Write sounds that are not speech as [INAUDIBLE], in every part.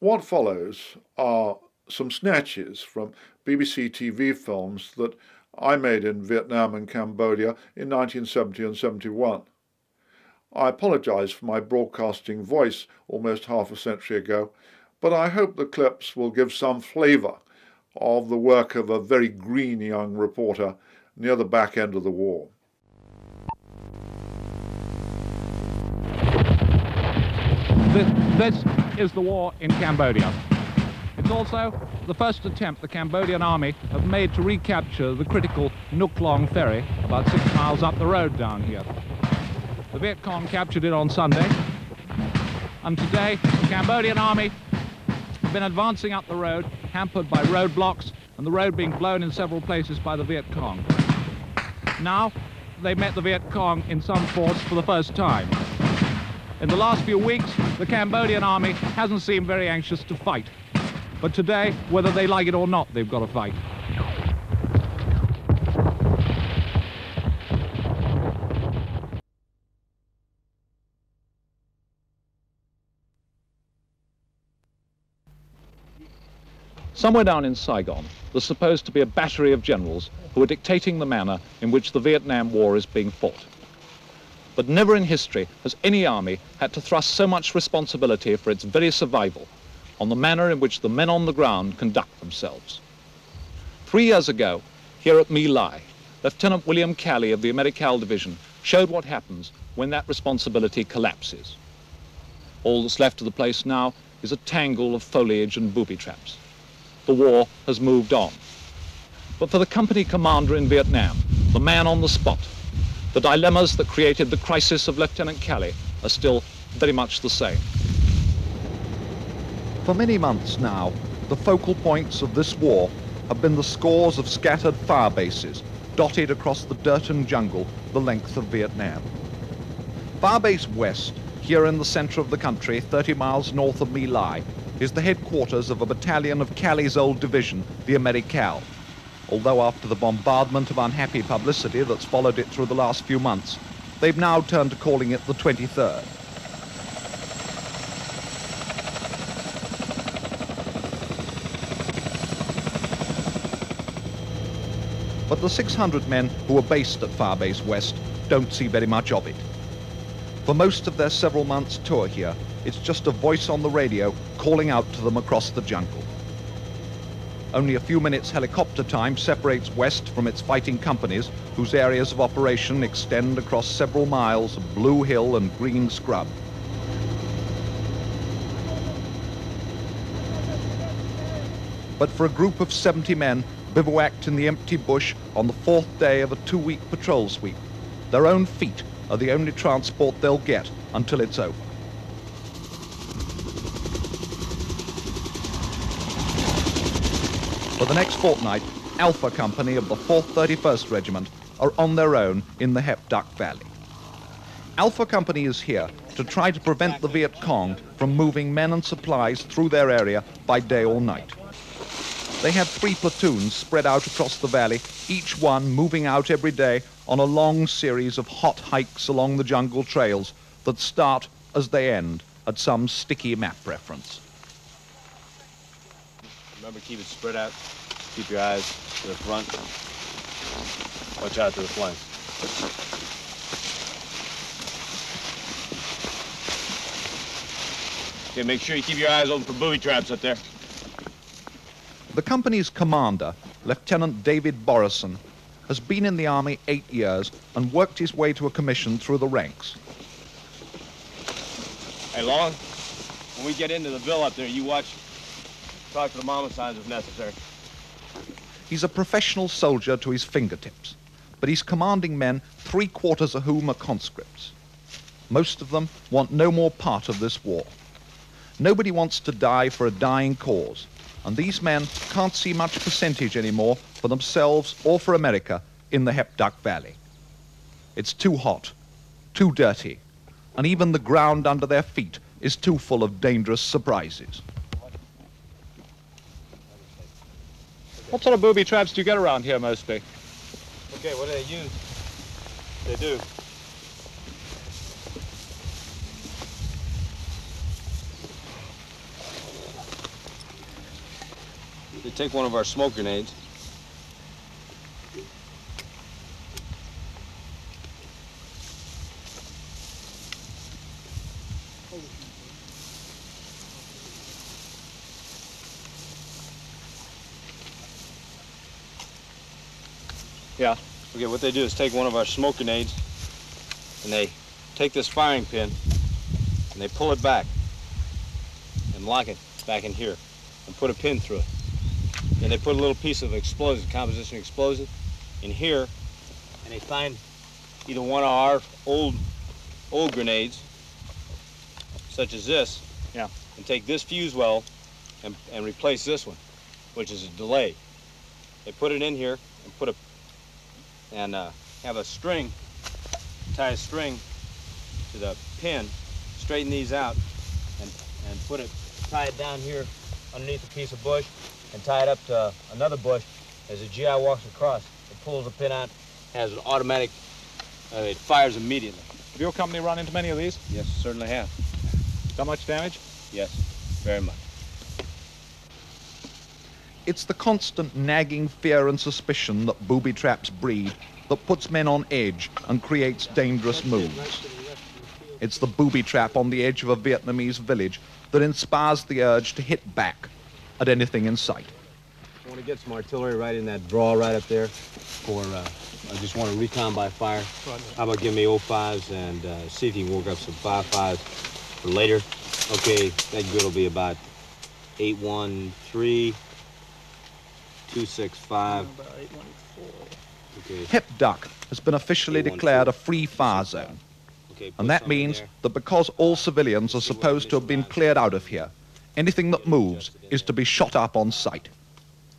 What follows are some snatches from BBC TV films that I made in Vietnam and Cambodia in 1970 and 71. I apologise for my broadcasting voice almost half a century ago, but I hope the clips will give some flavour of the work of a very green young reporter near the back end of the war. This, this is the war in Cambodia. It's also the first attempt the Cambodian army have made to recapture the critical Neak Luong ferry about six miles up the road down here. The Viet Cong captured it on Sunday, and today the Cambodian army have been advancing up the road, hampered by roadblocks, and the road being blown in several places by the Viet Cong. Now, they met the Viet Cong in some force for the first time. In the last few weeks, the Cambodian army hasn't seemed very anxious to fight. But today, whether they like it or not, they've got to fight. Somewhere down in Saigon, there's supposed to be a battery of generals who are dictating the manner in which the Vietnam War is being fought. But never in history has any army had to thrust so much responsibility for its very survival on the manner in which the men on the ground conduct themselves. Three years ago, here at My Lai, Lieutenant William Calley of the Americal Division showed what happens when that responsibility collapses. All that's left of the place now is a tangle of foliage and booby traps the war has moved on. But for the company commander in Vietnam, the man on the spot, the dilemmas that created the crisis of Lieutenant Calley are still very much the same. For many months now, the focal points of this war have been the scores of scattered fire bases dotted across the dirt and jungle the length of Vietnam. Firebase West, here in the center of the country, 30 miles north of My Lai, is the headquarters of a battalion of Calley's old division, the Americal. Although after the bombardment of unhappy publicity that's followed it through the last few months, they've now turned to calling it the 23rd. But the 600 men who are based at Firebase West don't see very much of it. For most of their several months tour here, it's just a voice on the radio calling out to them across the jungle. Only a few minutes helicopter time separates West from its fighting companies, whose areas of operation extend across several miles of blue hill and green scrub. But for a group of 70 men bivouacked in the empty bush on the fourth day of a two-week patrol sweep, their own feet are the only transport they'll get until it's over. For the next fortnight, Alpha Company of the 4th 31st Regiment are on their own in the Hiep Duc Valley. Alpha Company is here to try to prevent the Viet Cong from moving men and supplies through their area by day or night. They have three platoons spread out across the valley, each one moving out every day on a long series of hot hikes along the jungle trails that start as they end at some sticky map reference. Remember, keep it spread out. Keep your eyes to the front. Watch out to the flanks. Okay, make sure you keep your eyes open for booby traps up there. The company's commander, Lieutenant David Borison, has been in the Army eight years and worked his way to a commission through the ranks. Hey, Long, when we get into the bill up there, you watch Talk to the mama sans if necessary. He's a professional soldier to his fingertips, but he's commanding men, three quarters of whom are conscripts. Most of them want no more part of this war. Nobody wants to die for a dying cause, and these men can't see much percentage anymore for themselves or for America in the Hiep Duc Valley. It's too hot, too dirty, and even the ground under their feet is too full of dangerous surprises. What sort of booby traps do you get around here mostly? Okay, what do they use? They do. They take one of our smoke grenades, Yeah. Okay, what they do is take one of our smoke grenades and they take this firing pin and they pull it back and lock it back in here and put a pin through it. And they put a little piece of explosive, composition explosive, in here and they find either one of our old old grenades, such as this, Yeah. and take this fuse well and, and replace this one, which is a delay. They put it in here and put a and uh, have a string, tie a string to the pin, straighten these out, and, and put it, tie it down here underneath a piece of bush, and tie it up to another bush. As the GI walks across, it pulls the pin out, has an automatic, uh, it fires immediately. Have your company run into many of these? Yes, certainly have. Done much damage? Yes, very much. It's the constant nagging fear and suspicion that booby traps breed that puts men on edge and creates dangerous moves. It's the booby trap on the edge of a Vietnamese village that inspires the urge to hit back at anything in sight. I want to get some artillery right in that draw right up there for, uh, I just want to recon by fire. How about give me 05s and uh, see if you can work up some 55s for later. Okay, that good will be about 813, 265. Okay, Hiep Duc has been officially declared a free fire zone, okay. and that means there. that because all civilians are supposed to have been cleared out of here, anything that moves is to be shot up on sight.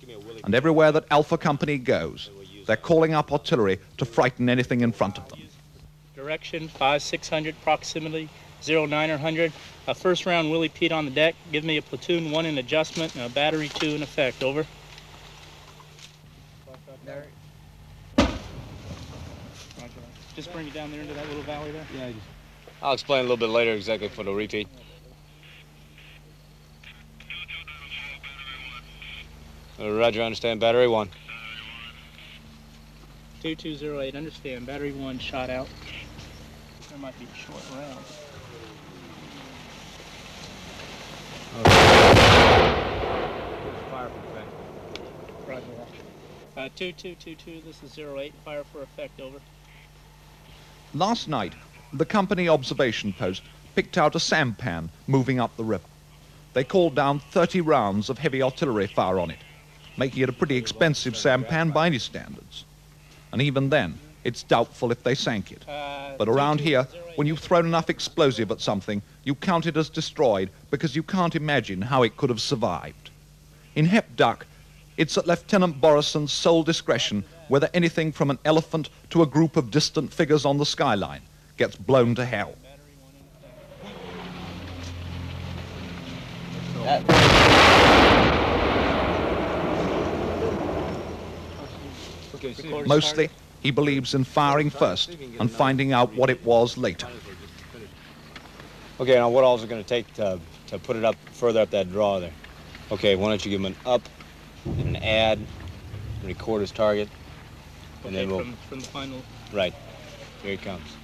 Give me a Willie And everywhere that Alpha Company goes, they're calling up artillery to frighten anything in front of them. Direction 5 600, proximity 0900. A first round Willie Pete on the deck. Give me a platoon 1 in adjustment and a battery 2 in effect. Over. Roger. Just bring it down there into that little valley there. Yeah, just- I'll explain a little bit later exactly for the repeat. Uh, Roger, understand battery one. 2208. Understand. Battery 1 shot out. There might be short rounds. Fire for effect. Roger that. Uh, 2222. This is 08. Fire for effect. Over. Last night, the company observation post picked out a sampan moving up the river. They called down 30 rounds of heavy artillery fire on it, making it a pretty expensive sampan by any standards. And even then, it's doubtful if they sank it. Uh, But around here, when you've thrown enough explosive at something, you count it as destroyed because you can't imagine how it could have survived. In Hiep Duc, it's at Lieutenant Borison's sole discretion whether anything from an elephant to a group of distant figures on the skyline gets blown to hell. Mostly, he believes in firing first and finding out what it was later. Okay, now what all is it going to take to, to put it up further up that draw there? Okay, why don't you give him an up add, record his target, and then we'll from, from the final. right. Here he comes.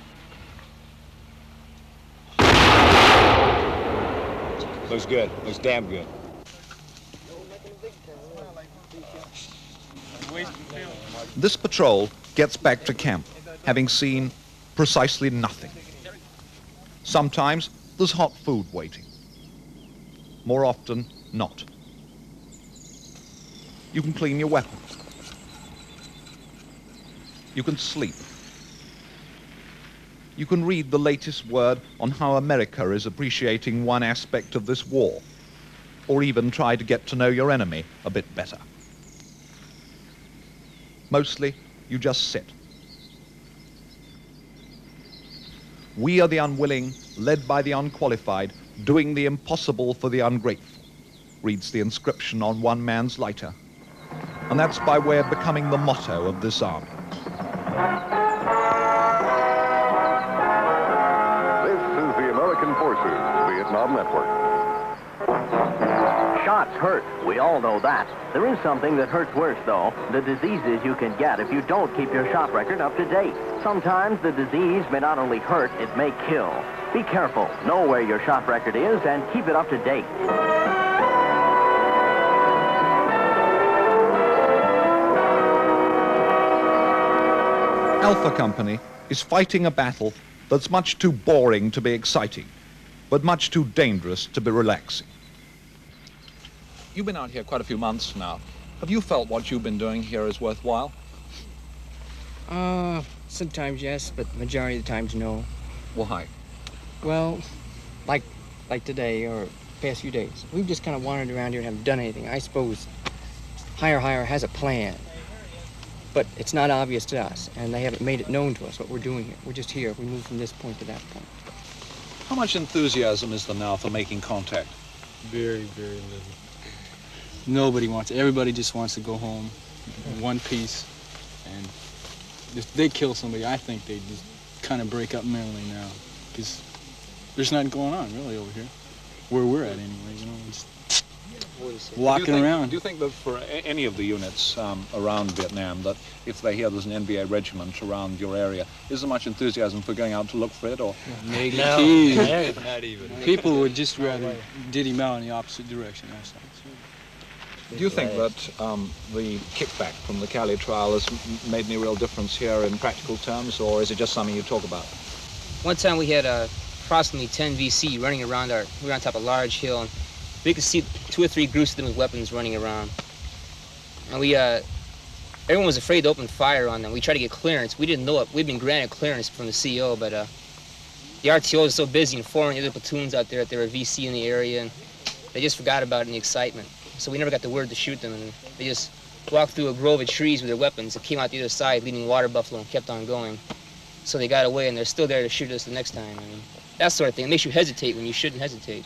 Looks good. Looks damn good. This patrol gets back to camp, having seen precisely nothing. Sometimes there's hot food waiting. More often, not. You can clean your weapons. You can sleep. You can read the latest word on how America is appreciating one aspect of this war, or even try to get to know your enemy a bit better. Mostly, you just sit. We are the unwilling, led by the unqualified, doing the impossible for the ungrateful, reads the inscription on one man's lighter. And that's by way of becoming the motto of this army. This is the American Forces Vietnam Network. Shots hurt. We all know that. There is something that hurts worse, though. The diseases you can get if you don't keep your shot record up to date. Sometimes the disease may not only hurt, it may kill. Be careful. Know where your shot record is and keep it up to date. Alpha Company is fighting a battle that's much too boring to be exciting, but much too dangerous to be relaxing. You've been out here quite a few months now. Have you felt what you've been doing here is worthwhile? Uh, sometimes yes, but majority of the times no. Why? Well, like like today or past few days, we've just kind of wandered around here and haven't done anything. I suppose Higher Higher has a plan, but it's not obvious to us, and they haven't made it known to us what we're doing here. We're just here. We move from this point to that point. How much enthusiasm is there now for making contact? Very, very little. Nobody wants. Everybody just wants to go home in one piece, and if they kill somebody, I think they just kind of break up mentally now, because there's nothing going on really over here, where we're at anyway. You walking do you think, around. Do you think that for a- any of the units um, around Vietnam, that if they hear there's an NVA regiment around your area, is there much enthusiasm for going out to look for it, or? Negative. Not even. People would just rather did him out in the opposite direction. That's all. Do you think that um, the kickback from the Calley trial has m- made any real difference here in practical terms, or is it just something you talk about? One time we had uh, approximately 10 VC running around our, we were on top of a large hill, and we could see two or three groups of them with weapons running around. And we, uh, everyone was afraid to open fire on them. We tried to get clearance. We didn't know it. We'd been granted clearance from the CO, but uh, the RTO was so busy informing the other platoons out there that there were VC in the area, and they just forgot about it in the excitement. So we never got the word to shoot them, and they just walked through a grove of trees with their weapons and came out the other side, leading water buffalo, and kept on going. So they got away, and they're still there to shoot us the next time. I mean, that sort of thing. It makes you hesitate when you shouldn't hesitate.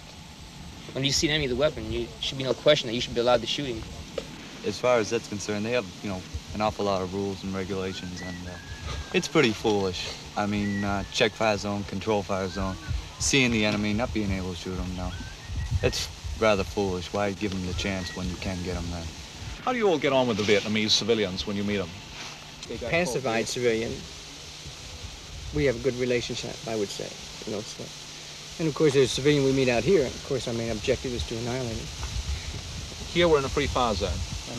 When you see an enemy with a weapon, you should be no question that you should be allowed to shoot him. as far as that's concerned, they have, you know, an awful lot of rules and regulations, and uh, it's pretty foolish. I mean, uh, check fire zone, control fire zone, seeing the enemy, not being able to shoot them, no. It's rather foolish. Why give them the chance when you can get them there? How do you all get on with the Vietnamese civilians when you meet them? Pacified civilian, we have a good relationship, I would say. You know, so. And of course, there's a civilian we meet out here. Of course, our main objective is to annihilate him. Here we're in a free fire zone.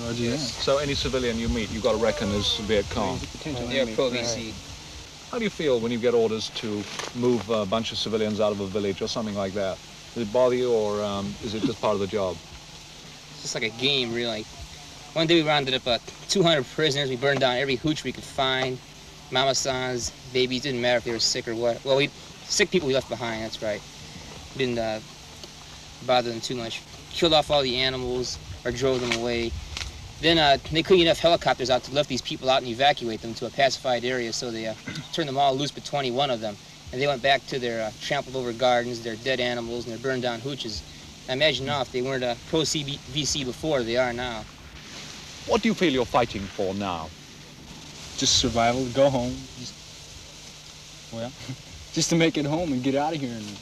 Roger that. So any civilian you meet, you've got to reckon is Viet Cong. They're pro VC. How do you feel when you get orders to move a bunch of civilians out of a village or something like that? Does it bother you, or um, is it just part of the job? It's just like a game, really. One day we rounded up uh, 200 prisoners. We burned down every hooch we could find. Mama sans, babies, didn't matter if they were sick or what. Well, we sick people we left behind, that's right. Didn't uh, bother them too much. Killed off all the animals or drove them away. Then uh, they couldn't get enough helicopters out to lift these people out and evacuate them to a pacified area, so they uh, [CLEARS THROAT] turned them all loose but 21 of them. And they went back to their uh, trampled over gardens, their dead animals, and their burned down hooches. I imagine now if they weren't a pro VC before, they are now. What do you feel you're fighting for now? Just survival, go home. Just, well, [LAUGHS] just to make it home and get out of here and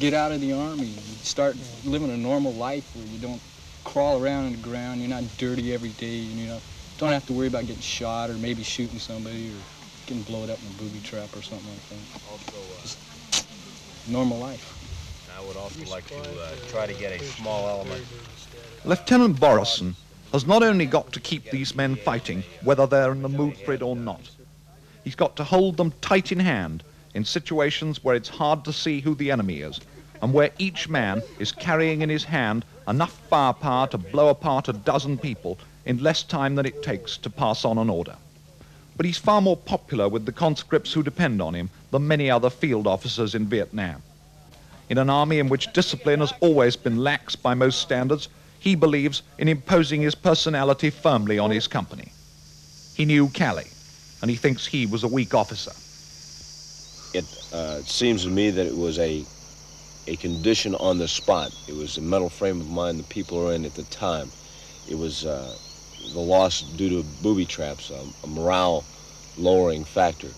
get out of the army and start living a normal life where you don't crawl around on the ground, you're not dirty every day, and you know, don't have to worry about getting shot or maybe shooting somebody or getting blown up in a booby trap or something like that. Also, uh, Just normal life. I would also like to uh, try to get a small element. Lieutenant Borison has not only got to keep these men fighting, whether they're in the mood for it or not, he's got to hold them tight in hand in situations where it's hard to see who the enemy is, and where each man is carrying in his hand enough firepower to blow apart a dozen people in less time than it takes to pass on an order. But he's far more popular with the conscripts who depend on him than many other field officers in Vietnam. In an army in which discipline has always been lax by most standards, he believes in imposing his personality firmly on his company. He knew Calley, and he thinks he was a weak officer. It uh, seems to me that it was a a condition on the spot. It was the mental frame of mind the people were in at the time. It was uh, the loss due to booby traps, a morale lowering factor.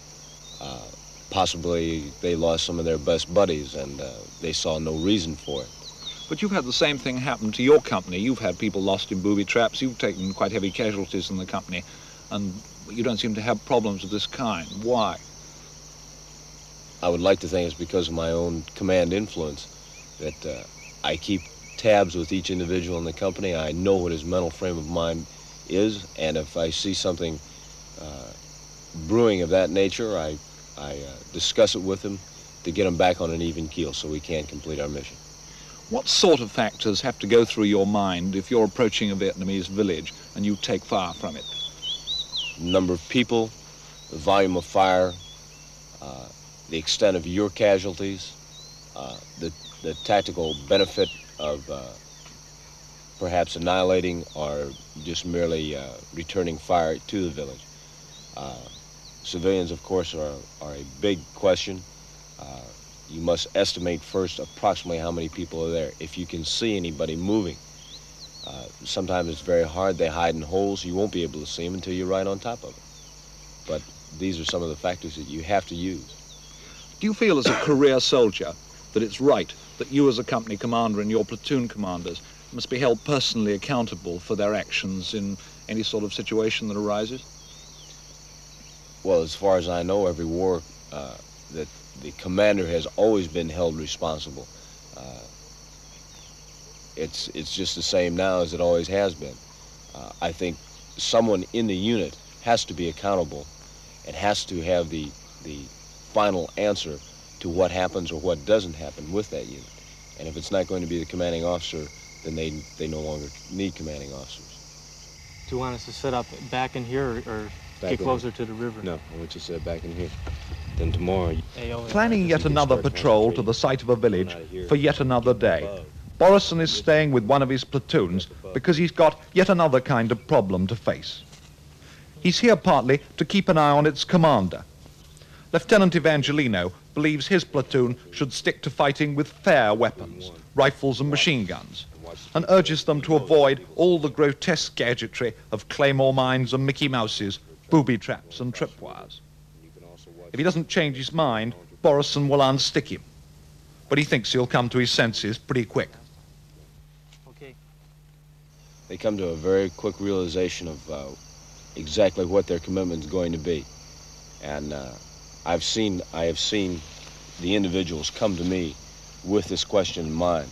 Uh, possibly they lost some of their best buddies and uh, they saw no reason for it. But you've had the same thing happen to your company. You've had people lost in booby traps. You've taken quite heavy casualties in the company, and you don't seem to have problems of this kind. Why? I would like to think it's because of my own command influence that uh, I keep tabs with each individual in the company. I know what his mental frame of mind is, and if I see something uh, brewing of that nature, I, I uh, discuss it with him to get him back on an even keel so we can complete our mission. What sort of factors have to go through your mind if you're approaching a Vietnamese village and you take fire from it? Number of people, the volume of fire, uh, the extent of your casualties, uh, the, the tactical benefit of uh, perhaps annihilating or just merely uh, returning fire to the village. Uh, civilians, of course, are, are a big question. Uh, you must estimate first approximately how many people are there. If you can see anybody moving, uh, sometimes it's very hard. They hide in holes. You won't be able to see them until you're right on top of them. But these are some of the factors that you have to use. Do you feel as a career soldier that it's right that you as a company commander and your platoon commanders must be held personally accountable for their actions in any sort of situation that arises? Well, as far as I know, every war uh, that the commander has always been held responsible. Uh, it's it's just the same now as it always has been. Uh, I think someone in the unit has to be accountable and has to have the the final answer to what happens or what doesn't happen with that unit. And if it's not going to be the commanding officer, then they they no longer need commanding officers. Do you want us to set up back in here or, or Back get in- closer to the river? No, I want you to set back in here. Then tomorrow. Hey, over there. Planning yet another patrol to the site of a village for yet another day. Borison is staying with one of his platoons because he's got yet another kind of problem to face. He's here partly to keep an eye on its commander. Lieutenant Evangelino believes his platoon should stick to fighting with fair weapons, rifles and machine guns, and urges them to avoid all the grotesque gadgetry of claymore mines and Mickey Mouses, booby traps and tripwires. If he doesn't change his mind, Borison will unstick him. But he thinks he'll come to his senses pretty quick. Okay. They come to a very quick realization of uh, exactly what their commitment is going to be. And uh, I've seen, I have seen the individuals come to me with this question in mind.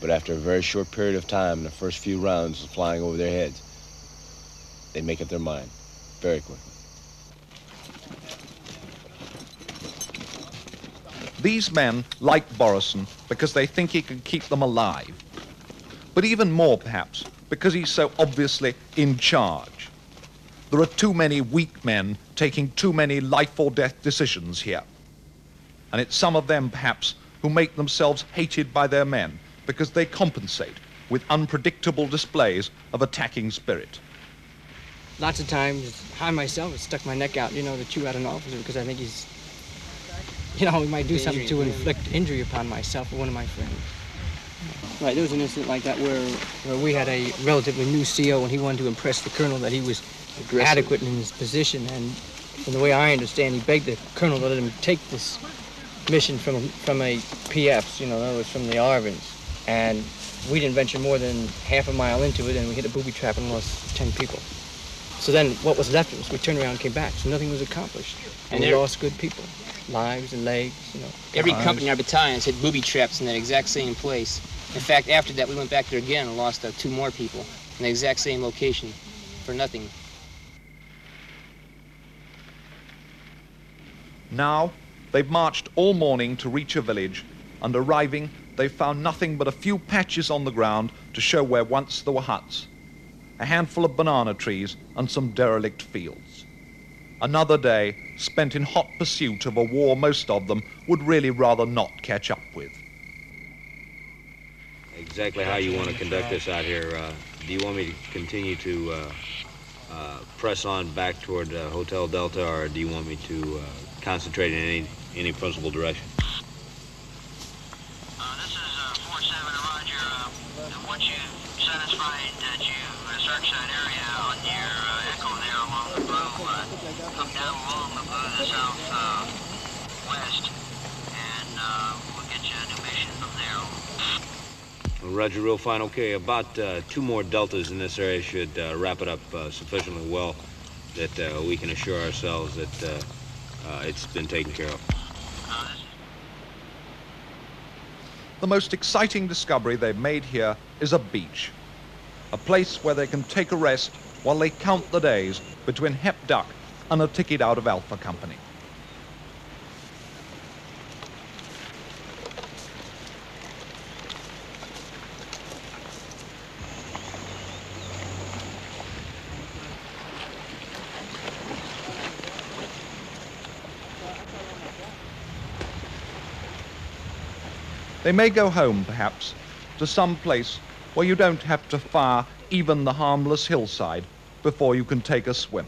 But after a very short period of time, the first few rounds flying over their heads, they make up their mind very quickly. These men like Borison because they think he can keep them alive. But even more, perhaps, because he's so obviously in charge. There are too many weak men taking too many life or death decisions here. And it's some of them, perhaps, who make themselves hated by their men because they compensate with unpredictable displays of attacking spirit. Lots of times, I myself have stuck my neck out, you know, to chew out an officer because I think he's, you know, he might do something to inflict injury upon myself or one of my friends. Right, there was an incident like that where, where we had a relatively new CO and he wanted to impress the colonel that he was adequate in his position. And from the way I understand, he begged the colonel to let him take this mission from from a PFs, you know, in other words, from the Arvins. And we didn't venture more than half a mile into it, and we hit a booby trap and lost 10 people. So then what was left of us, we turned around and came back, so nothing was accomplished. And, And we lost good people, lives and legs, you know. Every arms. company in our battalions hit booby traps in that exact same place. In fact, after that, we went back there again and lost uh, two more people in the exact same location for nothing. Now, they've marched all morning to reach a village, and arriving, they've found nothing but a few patches on the ground to show where once there were huts, a handful of banana trees, and some derelict fields. Another day spent in hot pursuit of a war most of them would really rather not catch up with. Exactly how you want to conduct this out here. Uh, do you want me to continue to uh, uh, press on back toward uh, Hotel Delta, or do you want me to uh, concentrate in any any principal direction? This is four seven Roger. Once you've satisfied that you searched that area on your uh, echo there along the blue, uh, come down along the blue to south uh, west, and uh, we'll get you a new mission from there. Roger, real fine. Okay, about uh, two more deltas in this area should uh, wrap it up uh, sufficiently well that uh, we can assure ourselves that uh, uh, it's been taken care of. The most exciting discovery they've made here is a beach. A place where they can take a rest while they count the days between Hiep Duc and a ticket out of Alpha Company. They may go home, perhaps, to some place where you don't have to fire even the harmless hillside before you can take a swim.